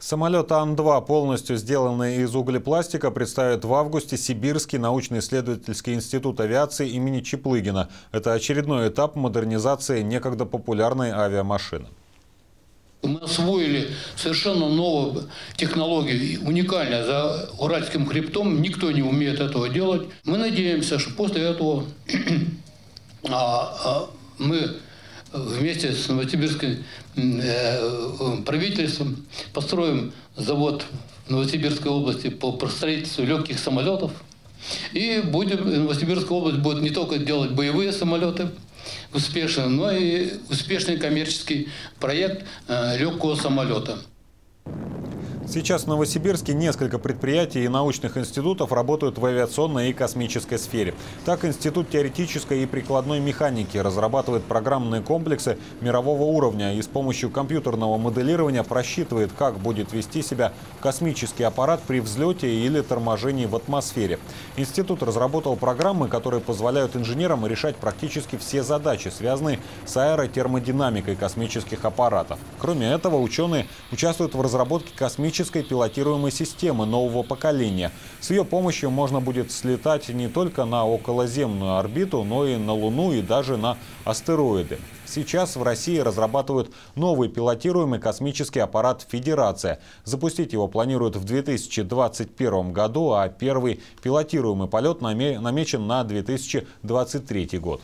Самолет Ан-2, полностью сделанный из углепластика, представит в августе Сибирский научно-исследовательский институт авиации имени Чеплыгина. Это очередной этап модернизации некогда популярной авиамашины. Мы освоили совершенно новую технологию, уникальная. За Уральским хребтом никто не умеет этого делать. Мы надеемся, что после этого а, а, мы вместе с новосибирским э, правительством построим завод в Новосибирской области по строительству легких самолетов. И будем, Новосибирская область будет не только делать боевые самолеты успешно, но и успешный коммерческий проект э, легкого самолета. Сейчас в Новосибирске несколько предприятий и научных институтов работают в авиационной и космической сфере. Так, Институт теоретической и прикладной механики разрабатывает программные комплексы мирового уровня и с помощью компьютерного моделирования просчитывает, как будет вести себя космический аппарат при взлете или торможении в атмосфере. Институт разработал программы, которые позволяют инженерам решать практически все задачи, связанные с аэротермодинамикой космических аппаратов. Кроме этого, ученые участвуют в разработке космических космической пилотируемой системы нового поколения. С ее помощью можно будет слетать не только на околоземную орбиту, но и на Луну и даже на астероиды. Сейчас в России разрабатывают новый пилотируемый космический аппарат «Федерация». Запустить его планируют в 2021 году, а первый пилотируемый полет намечен на 2023 год.